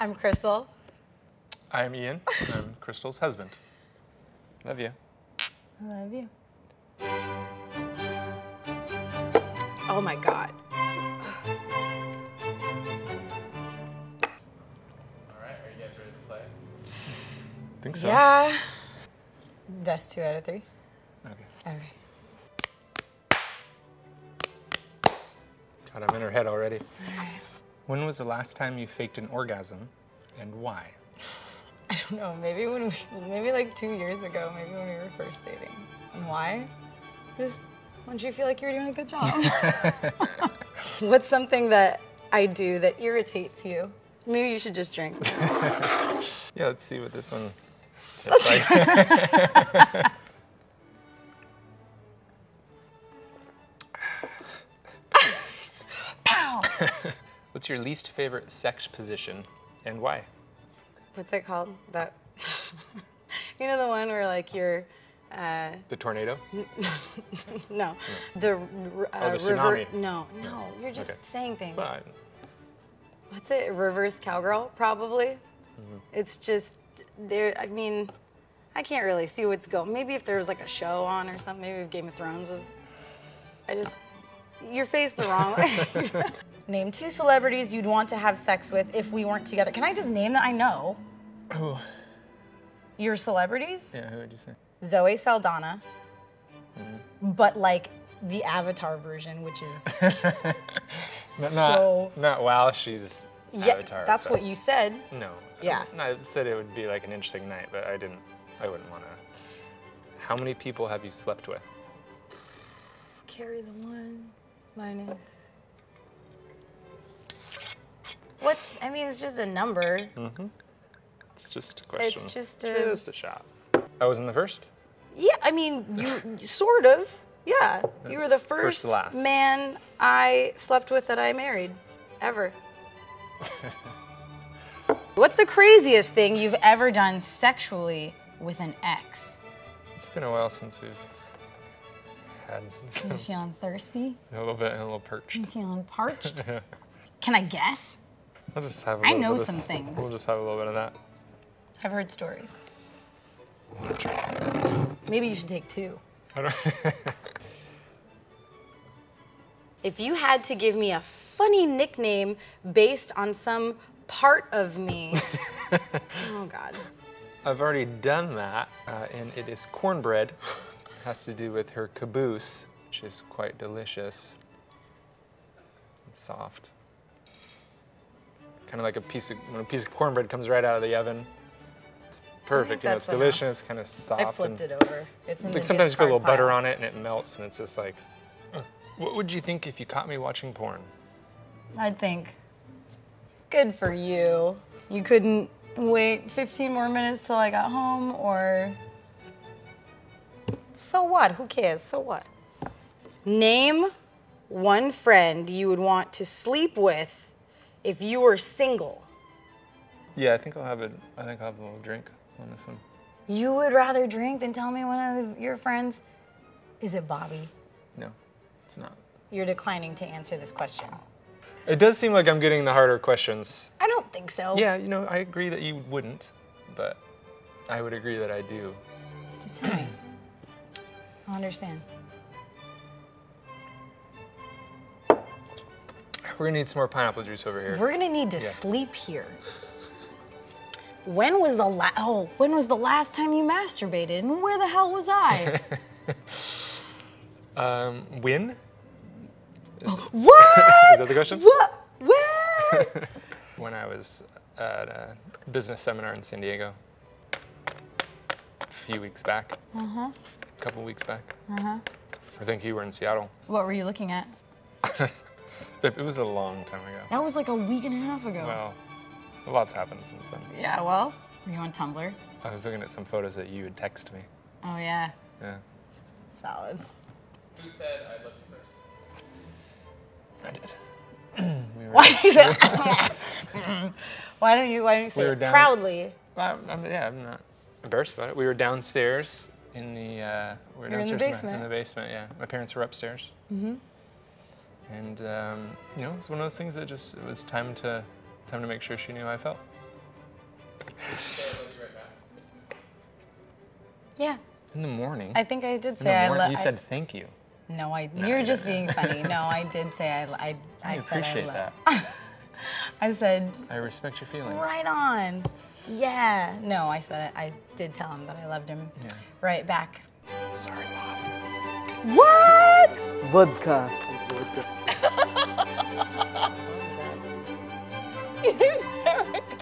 I'm Crystal. I'm Ian. I'm Crystal's husband. Love you. I love you. Oh my God. All right, are you guys ready to play? think so. Yeah. Best two out of three. Okay. Okay. God, I'm in her head already. When was the last time you faked an orgasm, and why? I don't know. Maybe when we, maybe like two years ago. Maybe when we were first dating. And why? Just once you feel like you're doing a good job. What's something that I do that irritates you? Maybe you should just drink. Yeah, let's see what this one tastes like. Pow! What's your least favorite sex position, and why? What's it called? That. you know the one where like you're. Uh, The tornado? no, the r- uh, Oh, the rever- tsunami. No, no, you're just Okay. saying things. Fine. What's it? Reverse cowgirl, probably. Mm-hmm. It's just there. I mean, I can't really see what's going. Maybe if there was like a show on or something. Maybe if Game of Thrones was. I just. Your face the wrong way. Name two celebrities you'd want to have sex with if we weren't together. Can I just name that? I know. Oh, Your celebrities? yeah, who would you say? Zoe Saldana. Mm-hmm. But like the Avatar version, which is Not, So- not, not while she's yeah, Avatar. that's but- what you said. No. Yeah. I said it would be like an interesting night, but I didn't. I wouldn't want to. How many people have you slept with? Carry the one minus. What's? I mean, it's just a number. Mm-hmm. It's just a question. It's just a. Just a shot. I was in the first. Yeah, I mean, you sort of. Yeah, you were the First first, last. man I slept with that I married, ever. What's the craziest thing you've ever done sexually with an ex? It's been a while since we've had some, You feeling thirsty? a little bit, and a little perched. You feeling parched? Can I guess? We'll just have. A I little know bit of some things. We'll just have a little bit of that. I've heard stories. Maybe you should take two. I don't. If you had to give me a funny nickname based on some part of me, oh God. I've already done that, uh, and it is cornbread. It has to do with her caboose, which is quite delicious and soft. Kind of like a piece of when a piece of cornbread comes right out of the oven. It's perfect. You know, it's that's enough. delicious, kind of soft. I flipped and it over. It's in like the sometimes you put a little discard butter on it and it melts, and it's just like. uh. What would you think if you caught me watching porn? I'd think, good for you. You couldn't wait 15 more minutes till I got home, or. So what? Who cares? So what? Name one friend you would want to sleep with if you were single. Yeah, I think I'll have a. I think I'll have a little drink on this one. You would rather drink than tell me one of your friends? Is it Bobby? No, it's not. You're declining to answer this question. It does seem like I'm getting the harder questions. I don't think so. Yeah, you know, I agree that you wouldn't, but I would agree that I do. Just tell me. I understand. We're gonna need some more pineapple juice over here. We're gonna need to Yeah. sleep here. When was the la- oh, when was the last time you masturbated and where the hell was I? Um, win? what? Is that the question? What? When? When I was at a business seminar in San Diego a few weeks back. Uh huh. A couple weeks back. Uh huh. I think you were in Seattle. what were you looking at? It it was a long time ago. That was like a week and a half ago. Well, a lot's happened since then. yeah, well, were you on Tumblr? I was looking at some photos that you had texted me. Oh yeah, Yeah. solid. Who said I love you first? I did. we were, Why do you say? why don't you? Why don't you say We it down- proudly? Well, I'm, yeah, I'm not embarrassed about it. We were downstairs in the. Uh, we were You were in the downstairs my- basement. in the basement, yeah. My parents were upstairs. Mm-hmm. And um, you know, it was one of those things that just it was time to time to make sure she knew how I felt. Yeah, In the morning. I think I did say I morning, love. you said thank you. no, I. No, you're you just being funny. No, I did say I. I, I, I said appreciate I love. that. I said I respect your feelings. right on. Yeah. No, I said I did tell him that I loved him. Yeah. Right back. Sorry, mom. What? Vodka. Vodka.